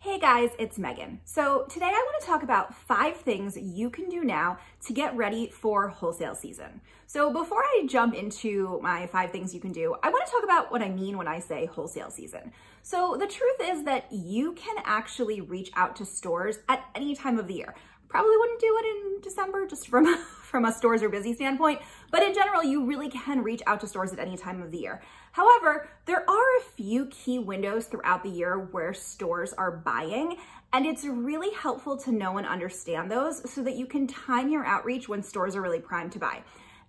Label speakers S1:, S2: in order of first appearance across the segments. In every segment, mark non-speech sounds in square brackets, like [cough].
S1: Hey guys, it's Megan. So today I want to talk about five things you can do now to get ready for wholesale season. So before I jump into my five things you can do, I want to talk about what I mean when I say wholesale season. So the truth is that you can actually reach out to stores at any time of the year. Probably wouldn't do it in December just from, [laughs] from a stores are busy standpoint, but in general, you really can reach out to stores at any time of the year. However, there are a few key windows throughout the year where stores are buying, and it's really helpful to know and understand those so that you can time your outreach when stores are really primed to buy.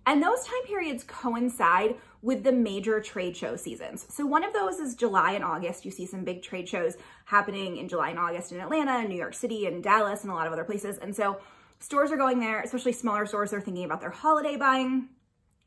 S1: And those time periods coincide with the major trade show seasons. So one of those is July and August. You see some big trade shows happening in July and August in Atlanta and New York City and Dallas and a lot of other places. And so stores are going there, especially smaller stores are thinking about their holiday buying.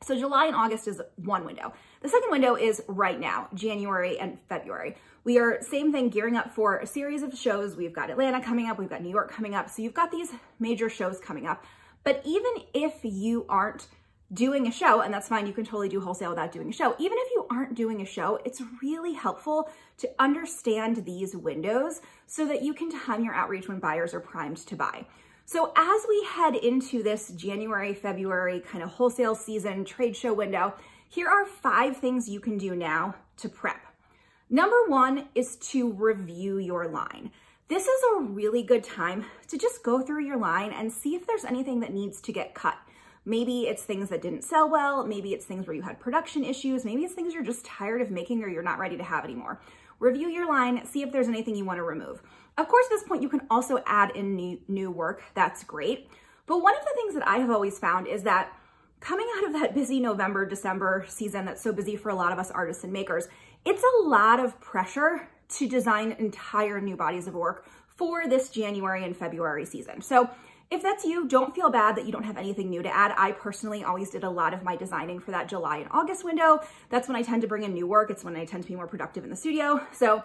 S1: So July and August is one window. The second window is right now, January and February. We are, same thing, gearing up for a series of shows. We've got Atlanta coming up, we've got New York coming up. So you've got these major shows coming up. But even if you aren't doing a show, and that's fine, you can totally do wholesale without doing a show. Even if you aren't doing a show, it's really helpful to understand these windows so that you can time your outreach when buyers are primed to buy. So as we head into this January, February kind of wholesale season trade show window, here are five things you can do now to prep. Number one is to review your line. This is a really good time to just go through your line and see if there's anything that needs to get cut. Maybe it's things that didn't sell well. Maybe it's things where you had production issues. Maybe it's things you're just tired of making or you're not ready to have anymore. Review your line, see if there's anything you want to remove. Of course, at this point, you can also add in new, new work. That's great. But one of the things that I have always found is that coming out of that busy November, December season that's so busy for a lot of us artists and makers, it's a lot of pressure to design entire new bodies of work for this January and February season. So if that's you, don't feel bad that you don't have anything new to add. I personally always did a lot of my designing for that July and August window. That's when I tend to bring in new work. It's when I tend to be more productive in the studio. So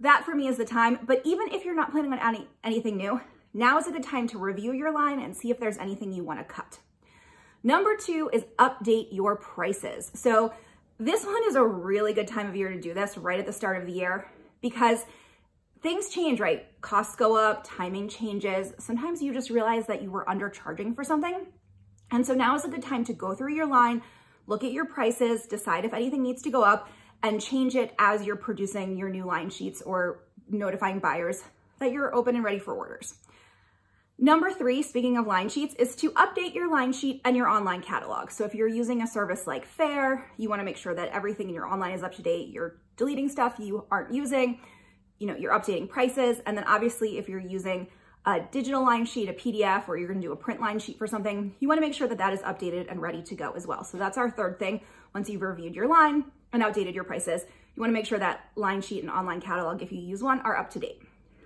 S1: that for me is the time. But even if you're not planning on adding anything new, now is a good time to review your line and see if there's anything you wanna cut. Number two is update your prices. So this one is a really good time of year to do this right at the start of the year because things change, right? Costs go up, timing changes. Sometimes you just realize that you were undercharging for something. And so now is a good time to go through your line, look at your prices, decide if anything needs to go up, and change it as you're producing your new line sheets or notifying buyers that you're open and ready for orders. Number three, speaking of line sheets, is to update your line sheet and your online catalog. So if you're using a service like Faire, you wanna make sure that everything in your online is up to date. You're deleting stuff you aren't using you know, you're updating prices. And then obviously if you're using a digital line sheet, a PDF, or you're gonna do a print line sheet for something, you wanna make sure that that is updated and ready to go as well. So that's our third thing. Once you've reviewed your line and outdated your prices, you wanna make sure that line sheet and online catalog, if you use one, are up to date.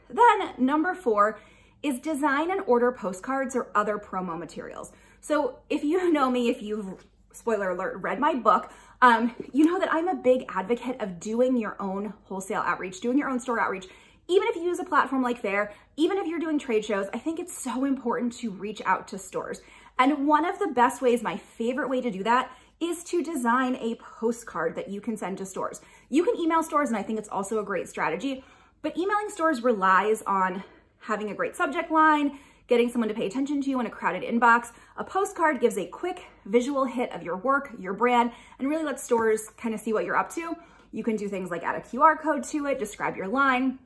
S1: Then number four is design and order postcards or other promo materials. So if you know me, if you've, spoiler alert, read my book, um, you know that I'm a big advocate of doing your own wholesale outreach, doing your own store outreach. Even if you use a platform like Faire, even if you're doing trade shows, I think it's so important to reach out to stores. And one of the best ways, my favorite way to do that is to design a postcard that you can send to stores. You can email stores, and I think it's also a great strategy, but emailing stores relies on having a great subject line, getting someone to pay attention to you in a crowded inbox. A postcard gives a quick visual hit of your work, your brand, and really lets stores kind of see what you're up to. You can do things like add a QR code to it, describe your line.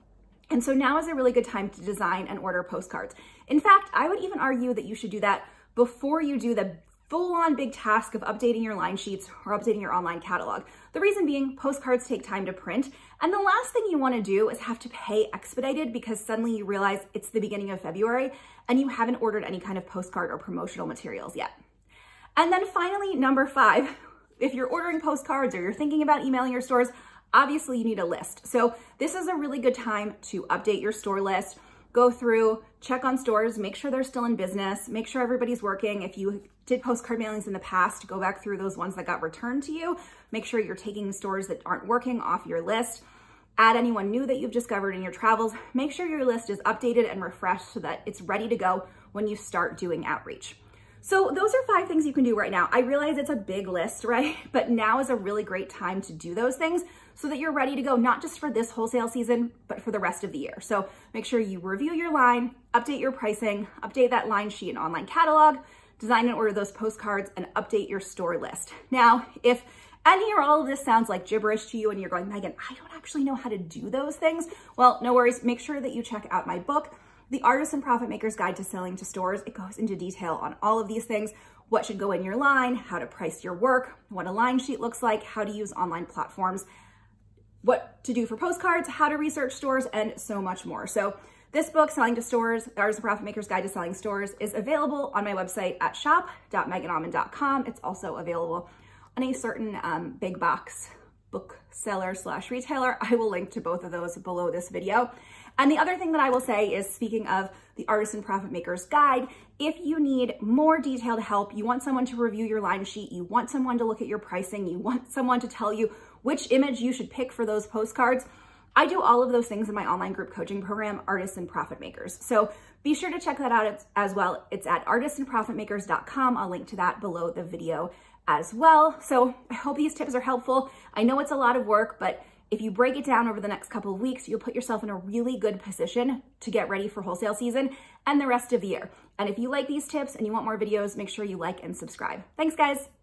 S1: And so now is a really good time to design and order postcards. In fact, I would even argue that you should do that before you do the full on big task of updating your line sheets or updating your online catalog. The reason being postcards take time to print. And the last thing you wanna do is have to pay expedited because suddenly you realize it's the beginning of February and you haven't ordered any kind of postcard or promotional materials yet. And then finally, number five, [laughs] if you're ordering postcards or you're thinking about emailing your stores, obviously you need a list. So this is a really good time to update your store list go through, check on stores, make sure they're still in business, make sure everybody's working. If you did postcard mailings in the past, go back through those ones that got returned to you. Make sure you're taking stores that aren't working off your list. Add anyone new that you've discovered in your travels. Make sure your list is updated and refreshed so that it's ready to go when you start doing outreach. So those are five things you can do right now. I realize it's a big list, [laughs] right? But now is a really great time to do those things so that you're ready to go, not just for this wholesale season, but for the rest of the year. So make sure you review your line, update your pricing, update that line sheet and online catalog, design and order those postcards, and update your store list. Now, if any or all of this sounds like gibberish to you and you're going, Megan, I don't actually know how to do those things, well, no worries. Make sure that you check out my book, The Artist and Profit Maker's Guide to Selling to Stores. It goes into detail on all of these things, what should go in your line, how to price your work, what a line sheet looks like, how to use online platforms, what to do for postcards, how to research stores, and so much more. So this book, Selling to Stores, The Artist and Profit Maker's Guide to Selling Stores, is available on my website at shop.meganauman.com. It's also available on a certain um, big box bookseller slash retailer. I will link to both of those below this video. And the other thing that I will say is speaking of the Artist and Profit Maker's Guide, if you need more detailed help, you want someone to review your line sheet, you want someone to look at your pricing, you want someone to tell you which image you should pick for those postcards, I do all of those things in my online group coaching program, Artists and Profit Makers. So be sure to check that out as well. It's at artistandprofitmakers.com. I'll link to that below the video as well. So I hope these tips are helpful. I know it's a lot of work, but if you break it down over the next couple of weeks, you'll put yourself in a really good position to get ready for wholesale season and the rest of the year. And if you like these tips and you want more videos, make sure you like and subscribe. Thanks, guys.